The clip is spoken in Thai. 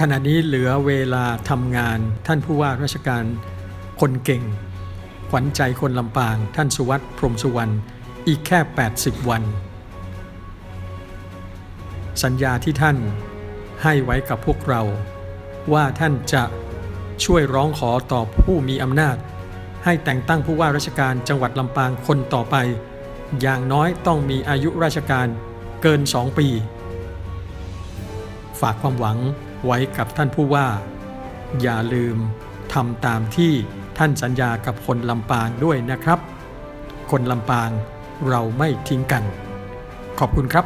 ขณะนี้เหลือเวลาทำงาน ท่านผู้ว่าราชการคนเก่ง ขวัญใจคนลำปาง ท่านสุวัสด์พรมสุวรรณอีกแค่ 80 วัน สัญญาที่ท่านให้ไว้กับพวกเรา ว่าท่านจะช่วยร้องขอต่อผู้มีอำนาจ ให้แต่งตั้งผู้ว่าราชการจังหวัดลำปางคนต่อไป อย่างน้อยต้องมีอายุราชการเกิน 2 ปี ฝากความหวัง ไว้กับท่านผู้ว่า อย่าลืมทำตามที่ท่านสัญญากับคนลำปางด้วยนะครับ คนลำปางเราไม่ทิ้งกัน ขอบคุณครับ